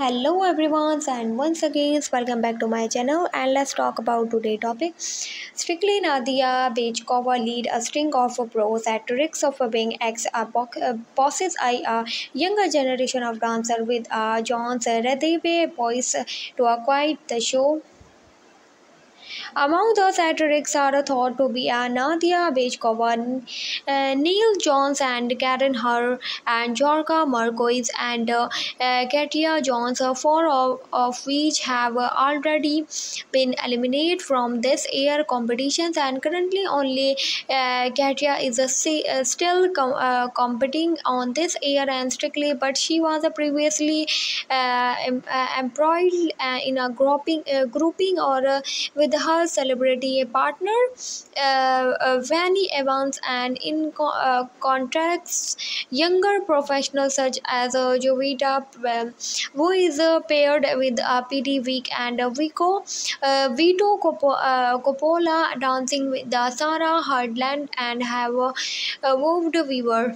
hello everyone and once again welcome back to my channel and let's talk about today topic. Strictly Nadiya Bychkova lead a string of pros at risks of being ex bosses i a younger generation of dancer with uh, Johannes Radebe voice to acquire the show among those satirics are thought to be Nadiya Bychkova, uh, Neil Jones and Karen Hauer and Gorka Marquez and uh, Katya Jones, four of, of, which have already been eliminated from this year competitions and currently only uh, Katya is a, still com uh, competing on this year and strictly but she was previously uh, uh, employed uh, in a grouping, grouping or with her celebrity partner uh, uh, Vanny Evans and in uh, contracts younger professionals such as uh, Jowita um, who is paired with uh, Week and Vico Vito uh, Coppola dancing with the Sarah Hadland and have uh, moved Weaver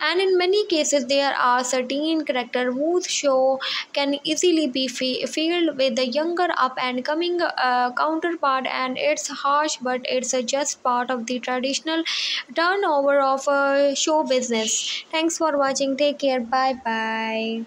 and in many cases there are certain characters whose show can easily be filled with the younger up and coming uh, counterpart and it's harsh but it's just part of the traditional turnover of uh, show business. Thanks for watching. Take care. Bye bye